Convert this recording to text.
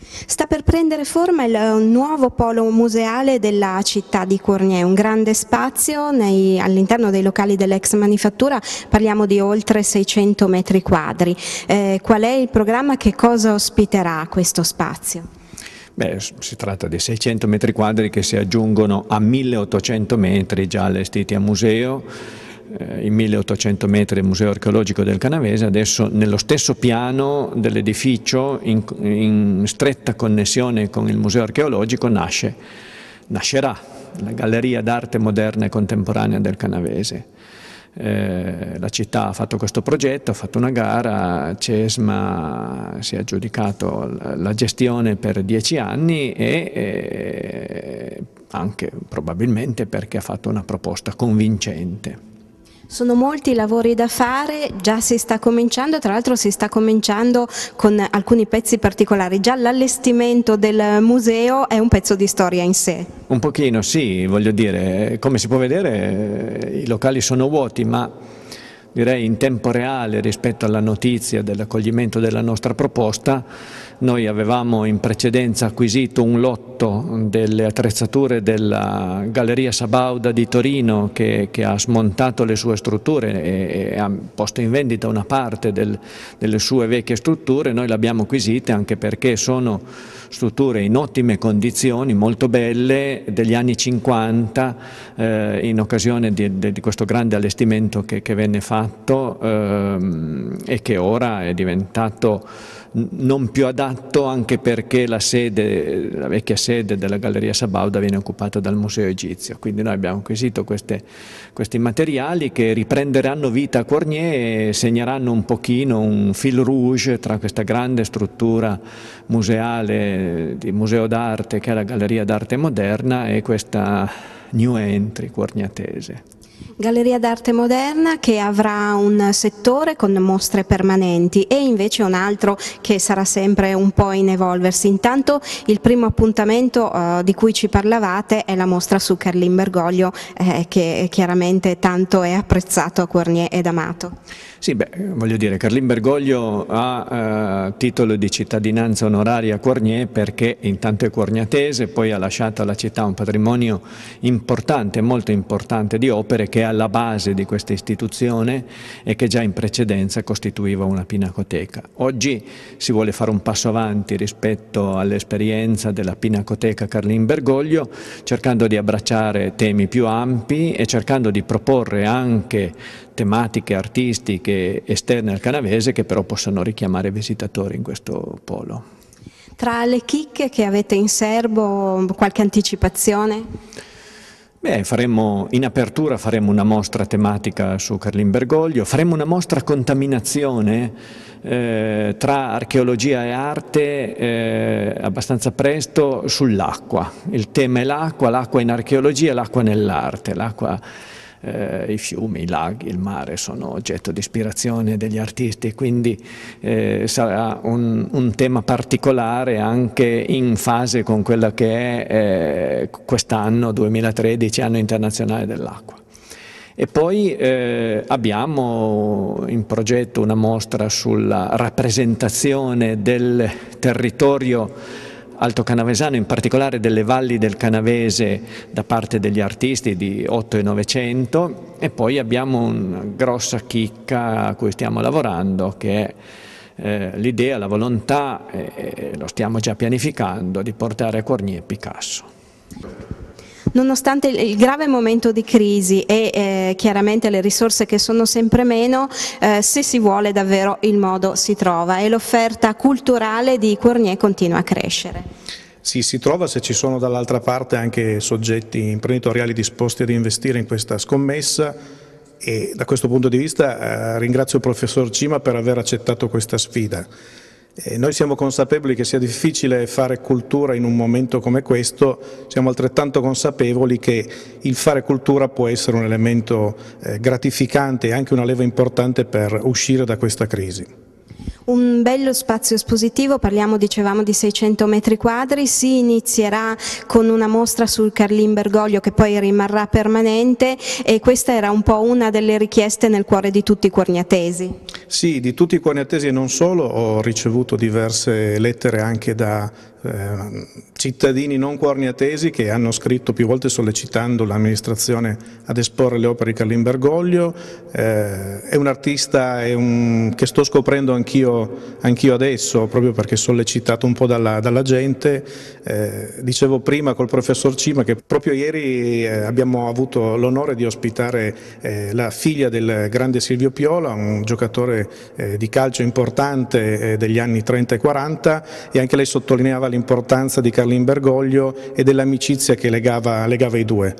Sta per prendere forma il nuovo polo museale della città di Cournier, un grande spazio all'interno dei locali dell'ex manifattura, parliamo di oltre 600 metri quadri. Eh, qual è il programma, che cosa ospiterà questo spazio? Beh, si tratta di 600 metri quadri che si aggiungono a 1800 metri già allestiti a museo eh, i 1800 metri del Museo Archeologico del Canavese, adesso nello stesso piano dell'edificio, in, in, stretta connessione con il Museo Archeologico, nasce, nascerà la Galleria d'Arte Moderna e Contemporanea del Canavese. Eh, la città ha fatto questo progetto, ha fatto una gara, Cesma si è aggiudicato la gestione per dieci anni e eh, anche probabilmente perché ha fatto una proposta convincente. Sono molti i lavori da fare, già si sta cominciando, tra l'altro si sta cominciando con alcuni pezzi particolari, già l'allestimento del museo è un pezzo di storia in sé. Un pochino sì, voglio dire, come si può vedere i locali sono vuoti ma direi in tempo reale rispetto alla notizia dell'accoglimento della nostra proposta noi avevamo in precedenza acquisito un lotto delle attrezzature della Galleria Sabauda di Torino che, che ha smontato le sue strutture e, e, ha posto in vendita una parte del, delle sue vecchie strutture, noi le abbiamo acquisite anche perché sono strutture in ottime condizioni, molto belle, degli anni 50 eh, in occasione di, di, questo grande allestimento che, che venne fatto ehm, e che ora è diventato non più adatto anche perché la, sede, la vecchia sede della Galleria Sabauda viene occupata dal Museo Egizio, quindi noi abbiamo acquisito queste, questi materiali che riprenderanno vita a Cornier e segneranno un pochino un fil rouge tra questa grande struttura museale di museo d'arte che è la Galleria d'arte moderna e questa new entry corniatese. Galleria d'arte moderna che avrà un settore con mostre permanenti e invece un altro che sarà sempre un po' in evolversi. Intanto il primo appuntamento uh, di cui ci parlavate è la mostra su Carlin Bergoglio eh, che chiaramente tanto è apprezzato a Cornier ed amato. Sì, beh, voglio dire, Carlin Bergoglio ha eh, titolo di cittadinanza onoraria a Cornier perché intanto è corniatese, poi ha lasciato alla città un patrimonio importante, molto importante di opere che è alla base di questa istituzione e che già in precedenza costituiva una pinacoteca. Oggi si vuole fare un passo avanti rispetto all'esperienza della pinacoteca Carlin Bergoglio, cercando di abbracciare temi più ampi e cercando di proporre anche tematiche artistiche esterne al canavese che però possano richiamare visitatori in questo polo. Tra le chicche che avete in serbo, qualche anticipazione? Beh, faremo, in apertura faremo una mostra tematica su Carlin Bergoglio, faremo una mostra contaminazione eh, tra archeologia e arte eh, abbastanza presto sull'acqua. Il tema è l'acqua, l'acqua in archeologia, l'acqua nell'arte, l'acqua eh, i fiumi, i laghi, il mare sono oggetto di ispirazione degli artisti, quindi eh, sarà un, un, tema particolare anche in fase con quella che è eh, quest'anno, 2013, anno internazionale dell'acqua. E poi eh, abbiamo in progetto una mostra sulla rappresentazione del territorio alto canavesano, in particolare delle valli del Canavese da parte degli artisti di 8 e 900 e poi abbiamo una grossa chicca a cui stiamo lavorando che è eh, l'idea, la volontà, eh, lo stiamo già pianificando, di portare a Cornier Picasso. Nonostante il grave momento di crisi e eh, chiaramente le risorse che sono sempre meno, eh, se si vuole davvero il modo si trova e l'offerta culturale di Cornier continua a crescere. Sì, si trova se ci sono dall'altra parte anche soggetti imprenditoriali disposti ad investire in questa scommessa e da questo punto di vista eh, ringrazio il professor Cima per aver accettato questa sfida. E noi siamo consapevoli che sia difficile fare cultura in un momento come questo, siamo altrettanto consapevoli che il fare cultura può essere un elemento eh, gratificante e anche una leva importante per uscire da questa crisi. Un bello spazio espositivo, parliamo dicevamo di 600 metri quadri, si inizierà con una mostra sul Carlin Bergoglio che poi rimarrà permanente e questa era un po' una delle richieste nel cuore di tutti i corniatesi. Sì, di tutti i corneatesi e non solo ho ricevuto diverse lettere anche da eh, cittadini non corniatesi che hanno scritto più volte sollecitando l'amministrazione ad esporre le opere di Carlin Bergoglio. Eh, è un artista è un, che sto scoprendo anch'io anch adesso, proprio perché sollecitato un po' dalla, dalla gente. Eh, dicevo prima col professor Cima che proprio ieri eh, abbiamo avuto l'onore di ospitare eh, la figlia del grande Silvio Piola, un giocatore di calcio importante degli anni 30 e 40 e anche lei sottolineava l'importanza di Carlin Bergoglio e dell'amicizia che legava, legava i due.